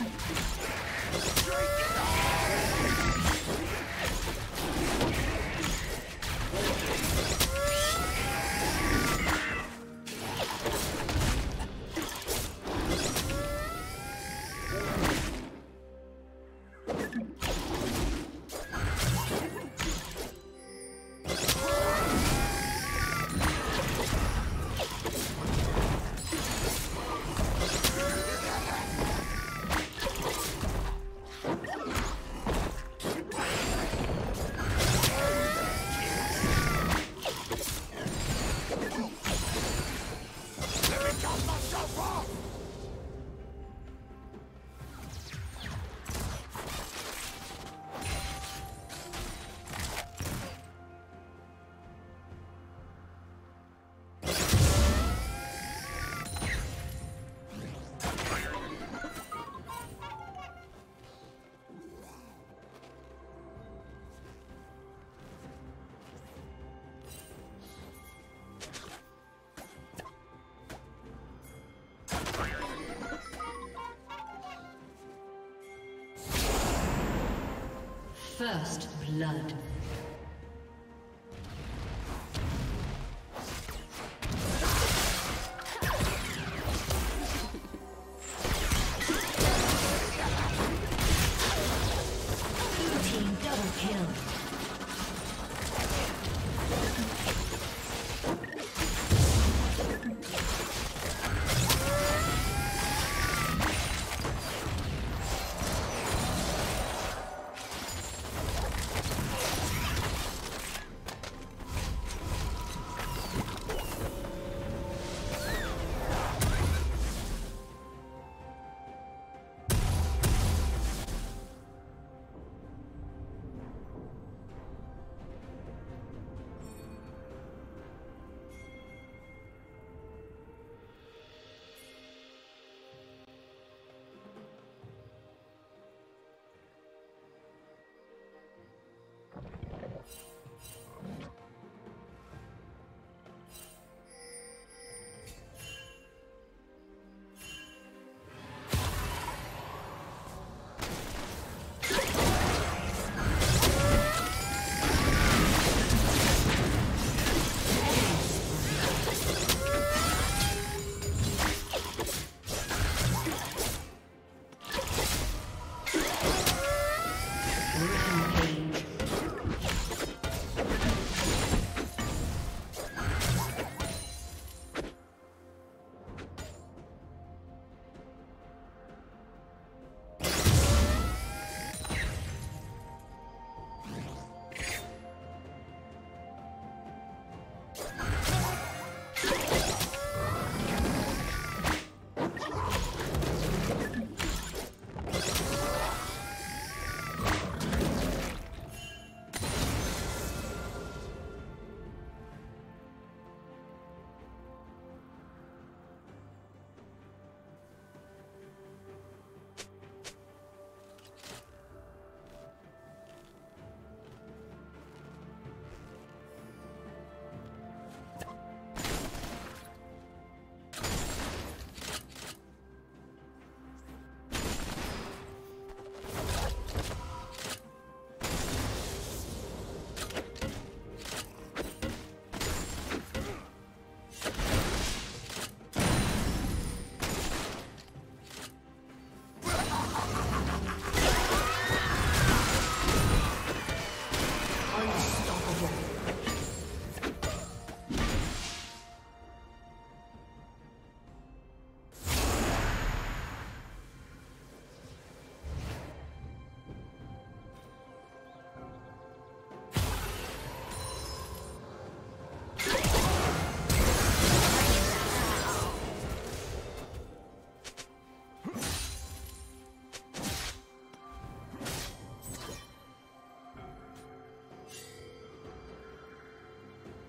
Okay. First blood.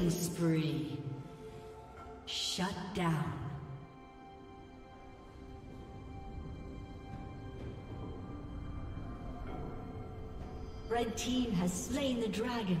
Killing spree. Shut down. Red team has slain the dragon.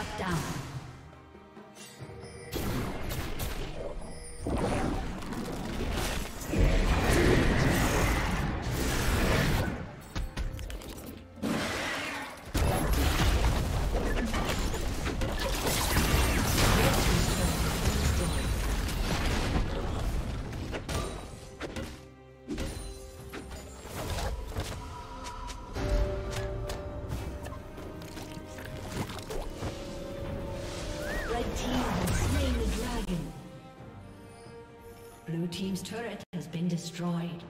Shut down. Destroyed.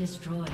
Destroyed.